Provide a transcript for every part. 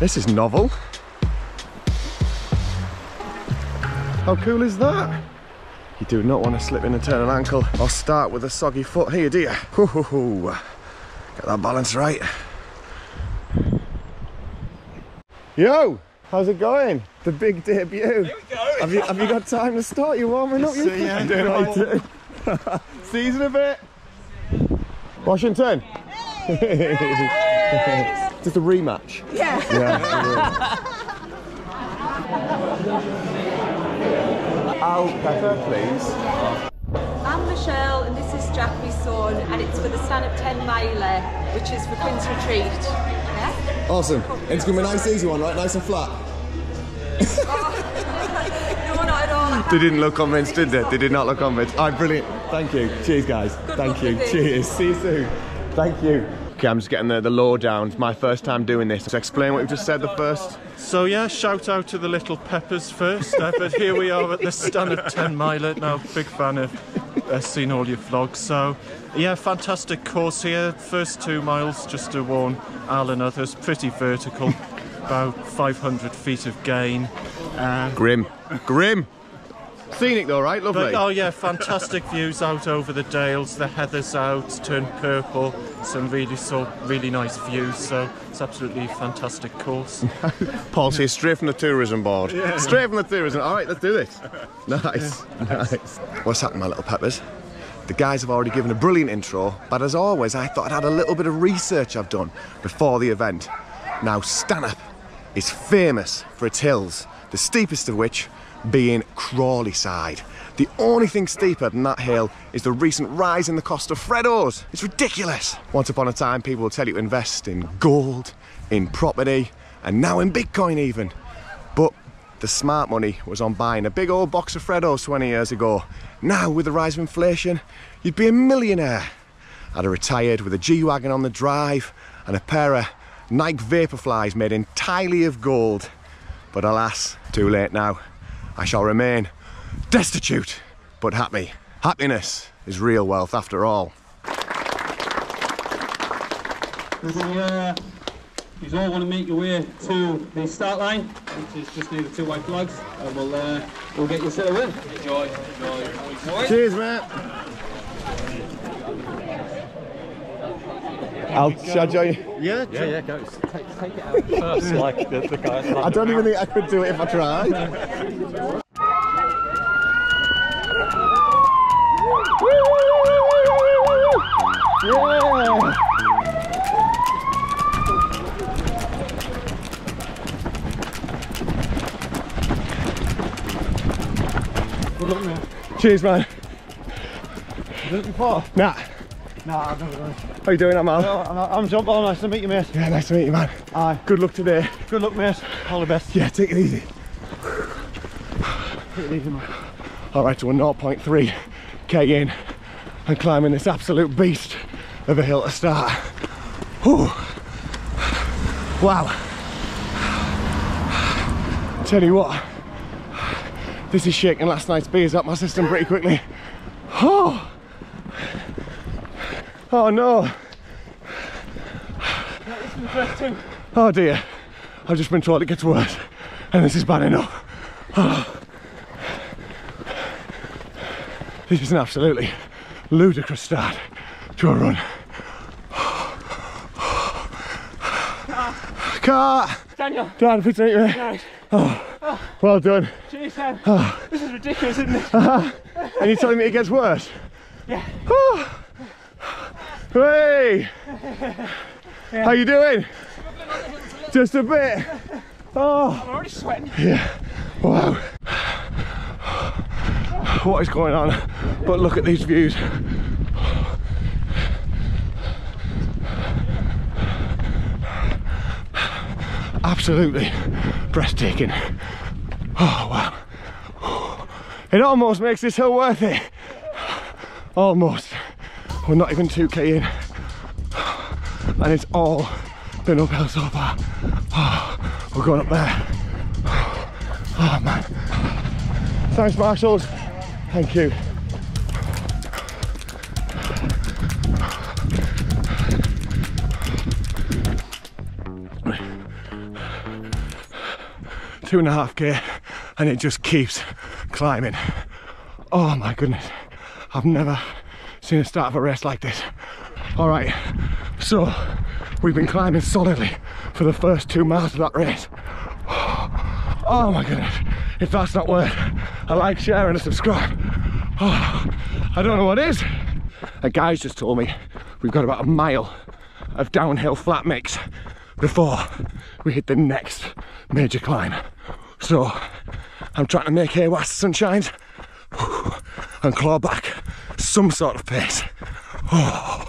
This is novel. How cool is that? You do not want to slip in and turn an ankle or start with a soggy foot here, do you? Hoo, hoo, hoo. Get that balance right. Yo, how's it going? The big debut. Here we go. Have you, have you got time to start? You warming up? You See ya. doing right too. See you in a bit. Washington. Just a rematch. Yeah. Yeah. Al Pepper, please. I'm Michelle and this is Jack, my son, and it's for the Stanhope 10 Miler, which is for Quinn's Retreat. Yeah? Awesome. It's gonna be a nice easy one, right? Nice and flat. No, not at all. They didn't look convinced, did they? They did not look convinced. All right, brilliant. Thank you. Cheers, guys. Thank you. Cheers. See you soon. Thank you. Okay, I'm just getting the, the law down. It's my first time doing this. So explain what you've just said the first. So yeah, shout out to the little peppers first. Uh, but here we are at the Stanhope 10 miler. Now, big fan of uh, seeing all your vlogs. So yeah, fantastic course here. First two miles just to warn Al and others. Pretty vertical, about 500 feet of gain. Uh, Grim. Grim. Scenic though, right? Lovely. But, oh yeah, fantastic views out over the dales. The heather's out, turned purple. Some really so really nice views. So it's absolutely fantastic course. Paul's here straight from the tourism board. Straight from the tourism. All right, let's do this. Nice, nice. What's happened, my little peppers? The guys have already given a brilliant intro, but as always, I thought I'd add a little bit of research I've done before the event. Now, Stanhope is famous for its hills, the steepest of which being Crawley Side. The only thing steeper than that hill is the recent rise in the cost of Freddos. It's ridiculous. Once upon a time, people will tell you to invest in gold, in property, and now in Bitcoin even. But the smart money was on buying a big old box of Freddos 20 years ago. Now, with the rise of inflation, you'd be a millionaire. I'd have retired with a G-Wagon on the drive and a pair of Nike Vaporflies made entirely of gold. But alas, too late now. I shall remain destitute, but happy. Happiness is real wealth after all. Uh, you all want to make your way to the start line, which is just near the two white flags, and we'll uh, we'll get you set a win. Enjoy, enjoy. Cheers, mate. I'll shall I join you? Yeah, Yeah, yeah, go. Take, take it out first, like the, the guy. I don't even think I could do it if I tried. Yeah! Good luck, mate. Cheers, man. You done it before? Nah, Nah, I've never done it. how you doing, I'm Al? No, I'm, I'm John Ball. Nice to meet you, mate. Yeah, nice to meet you, man. Aye. Good luck today. Good luck, mate. All the best. Yeah, take it easy. Take it easy, mate. All right, so we're 0.3 k in and climbing this absolute beast of a hill to start. Whew. Wow. Tell you what, this is shaking last night's beers up my system pretty quickly. Oh, oh no. Oh dear, I've just been told it gets worse and this is bad enough. This is an absolutely ludicrous start to a run. Car! Daniel, Dan, please meet you. nice. Well done. Jeez, Sam. Ah. This is ridiculous, isn't it? Uh-huh. And you're telling me it gets worse? Yeah. Ah. Hey! How you doing? Just a bit. Oh, I'm already sweating. Yeah. Wow. What is going on? But look at these views. Absolutely breathtaking. Oh wow. It almost makes this hill worth it. Almost. We're not even 2k in. And it's all been uphill so far. Oh, we're going up there. Oh man. Thanks marshals. Thank you. two and a half k, and it just keeps climbing. Oh my goodness, I've never a start of a race like this. All right, so we've been climbing solidly for the first two miles of that race. Oh my goodness, if that's not worth a like, share, and a subscribe, oh, I don't know what is. A guy's just told me we've got about a mile of downhill flat mix before we hit the next major climb. So I'm trying to make hay whilst the sun shines and claw back some sort of pace. Oh,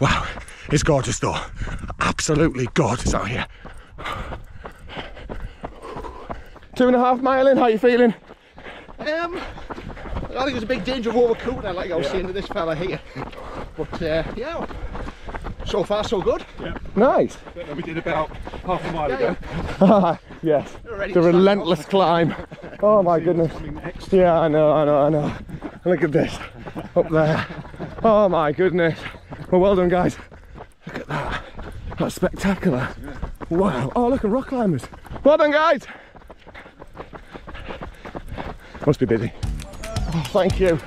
wow, it's gorgeous though. Absolutely gorgeous out here. Two and a half mile in, how are you feeling? Um, I think there's a big danger of overcooling, like I was saying to this fella here. But uh, yeah, so far so good. Nice. We did about half a mile Yeah, ago. yes, the relentless climb. Oh my goodness. Yeah, I know, I know, I know. Look at this up there. Oh my goodness. Well, well done, guys. Look at that. That's spectacular. Wow. Oh, look at rock climbers. Well done, guys. Must be busy. Oh, thank you.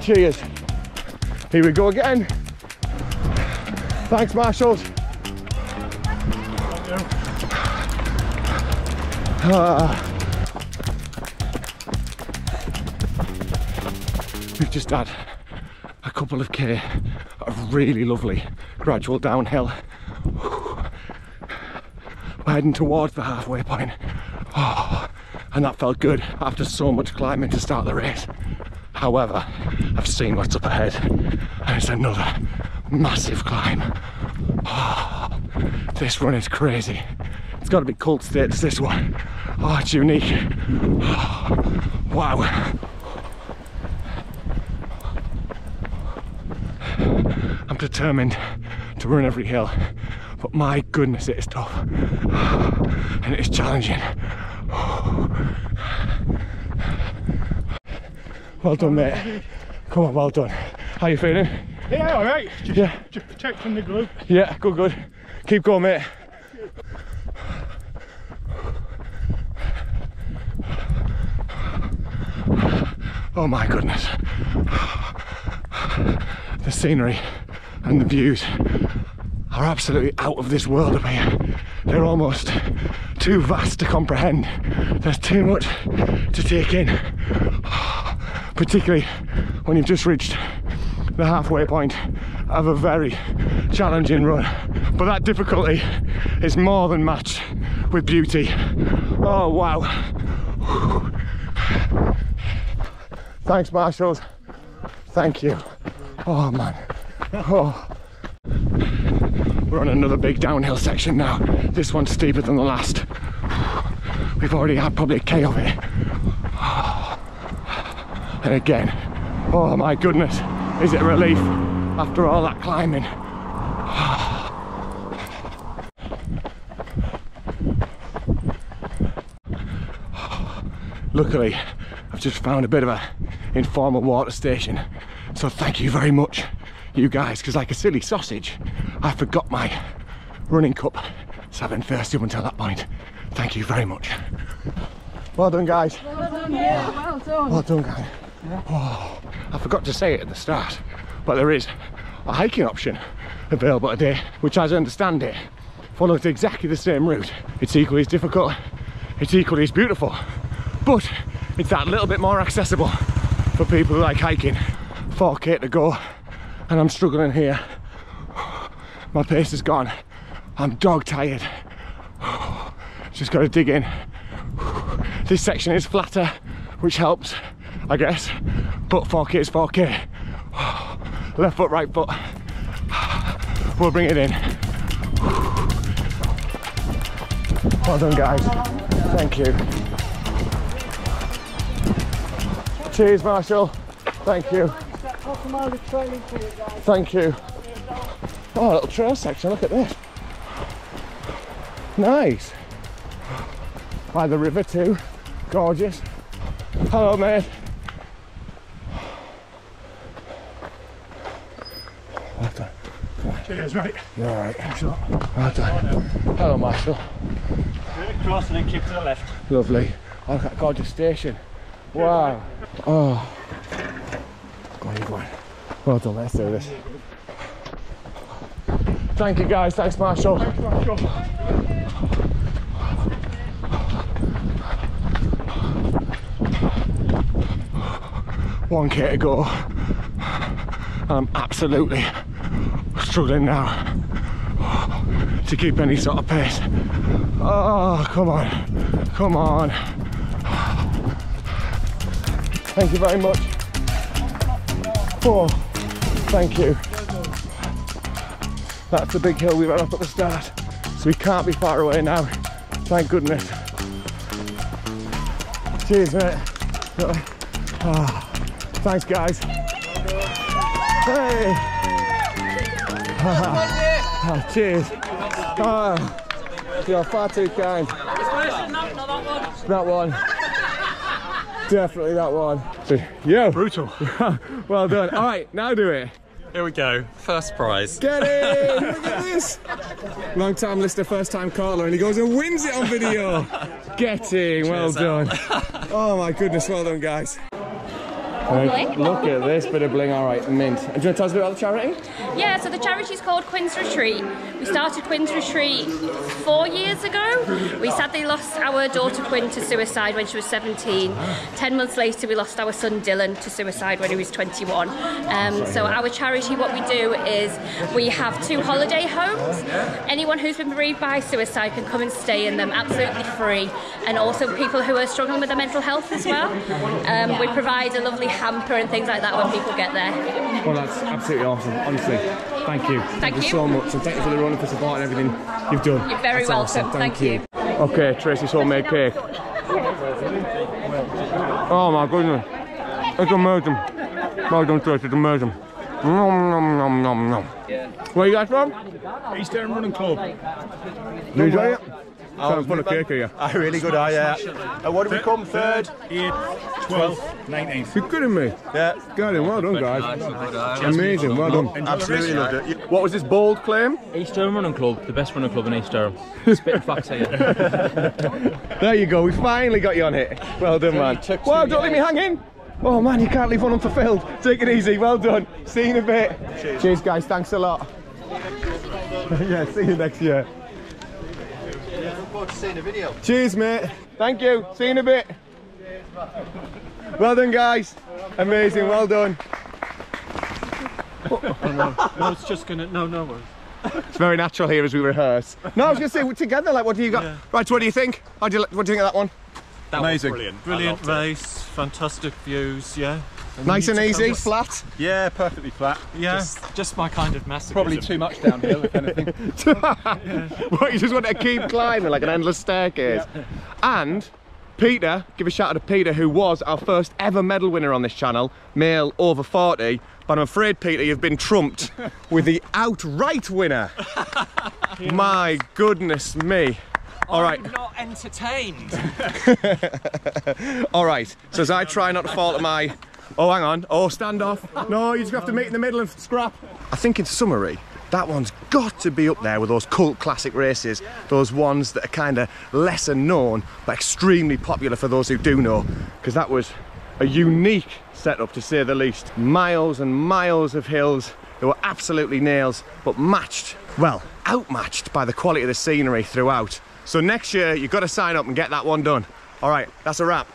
Cheers. Here we go again. Thanks, marshals. Ah. We've just had a couple of K of really lovely gradual downhill. We're heading towards the halfway point. Oh, and that felt good after so much climbing to start the race. However, I've seen what's up ahead, and it's another massive climb. Oh, this run is crazy. It's got to be cult status, this one. Oh, it's unique. Oh, wow. I'm determined to run every hill, but my goodness, it is tough and it is challenging. Well done, mate. Come on, well done. How you feeling? Yeah, all right. Just, Yeah. just protecting the group. Yeah, good, good. Keep going, mate. Oh my goodness. The scenery and the views are absolutely out of this world up here. They're almost too vast to comprehend. There's too much to take in. Particularly when you've just reached the halfway point of a very challenging run. But that difficulty is more than matched with beauty. Oh wow. Thanks, marshals. Thank you. Oh man. Oh. We're on another big downhill section now. This one's steeper than the last. We've already had probably a K of it. And again, oh my goodness, is it a relief after all that climbing? Luckily, I've just found a bit of a informal water station. So thank you very much, you guys, because like a silly sausage, I forgot my running cup. So I've been thirsty up until that point. Thank you very much. Well done, guys. Well done, well done. Well done, guys. Oh, I forgot to say it at the start, but there is a hiking option available today, which, as I understand it, follows exactly the same route. It's equally as difficult, it's equally as beautiful, but it's that little bit more accessible for people who like hiking. 4k to go, and I'm struggling here. My pace is gone. I'm dog tired. Just got to dig in. This section is flatter, which helps, I guess. But 4k is 4k. Left foot, right foot. We'll bring it in. Well done, guys. Thank you. Cheers, Marshall. Thank you. Thank you. Oh, a little trail section. Look at this. Nice. By the river too. Gorgeous. Hello, mate. Well done. Cheers, mate. You're all right. Well done. Hello, Marshall. across and then keep to the left. Lovely. Oh, look at that gorgeous station. Wow. Oh. Go on, you go on. Well done, let's do this. Thank you guys, thanks Marshall. Thanks Marshall. One K to go. I'm absolutely struggling now to keep any sort of pace. Oh, come on, come on. Thank you very much. Oh, thank you. That's the big hill we ran up at the start, so we can't be far away now. Thank goodness. Cheers, mate. Ah, thanks, guys. Hey. Ah, cheers. Ah, you're far too kind. That one. Definitely that one. So, yo. Brutal. well done. All right, now do it. Here we go. First prize. Get in! Look at this! Long time listener, first time caller, and he goes and wins it on video. Getting. in, well done. Oh my goodness, well done, guys. Look at this bit of bling, all right, mint. And do you want to tell us a bit about the charity? Yeah, so the charity is called Quinn's Retreat. We started Quinn's Retreat four years ago. We sadly lost our daughter Quinn to suicide when she was 17. Ten months later, we lost our son Dylan to suicide when he was 21. Um, so our charity, what we do is we have two holiday homes. Anyone who's been bereaved by suicide can come and stay in them absolutely free. And also people who are struggling with their mental health as well. Um, we provide a lovely hamper and things like that when people get there. Well, that's absolutely awesome, honestly. Thank you. Thank you you. so much, and thank you for the running for support and everything you've done. You're very That's awesome, welcome. Thank you. Okay, Tracy's homemade cake. Oh my goodness. It's amazing. Well done, Tracy, it's amazing. Nom, nom, nom, nom, nom. Where you guys from? East Durham Running Club. You enjoy it? Sounds full of cake here. Ah, really good eye, yeah. Uh, what did we come third? 8th, 12th, 19th. You're kidding me? Yeah. Got him, well done guys. Amazing, well done. Absolutely loved it. What was this bold claim? East Durham Running Club, the best running club in East Durham. Spitting facts here. There you go, we finally got you on it. Well done, man. Well, don't leave me hanging. Oh man, you can't leave one unfulfilled. Take it easy, well done. See you in a bit. Cheers, guys, thanks a lot. yeah, see you next year. Look forward to seeing the video. Cheers, mate. Thank you. See you in a bit. Well done, guys. Amazing, well done. Oh, no, it's just gonna. No, no worries. It's very natural here as we rehearse. No, I was going to say, we're together, like, what do you got? Yeah. Right, so what do you think? How do you, what do you think of that one? That Amazing. Was brilliant. Brilliant I loved it. race, fantastic views. Yeah. Nice and you need to easy, come- flat. Yeah, perfectly flat. Yeah. Just, just my kind of masochism. Probably too much downhill, if anything. What, you just want to keep climbing like an endless staircase. And Peter, give a shout out to Peter, who was our first ever medal winner on this channel, male over 40. But I'm afraid, Peter, you've been trumped with the outright winner. My goodness me. All right, I'm not entertained. all right. So as I try not to fall to my... Oh, hang on. Oh, stand off. No, you just have to meet in the middle and scrap. I think in summary, that one's got to be up there with those cult classic races, those ones that are kind of lesser known, but extremely popular for those who do know, because that was a unique setup to say the least. Miles and miles of hills, they were absolutely nails, but matched, well, outmatched by the quality of the scenery throughout. So next year, you've got to sign up and get that one done. All right, that's a wrap.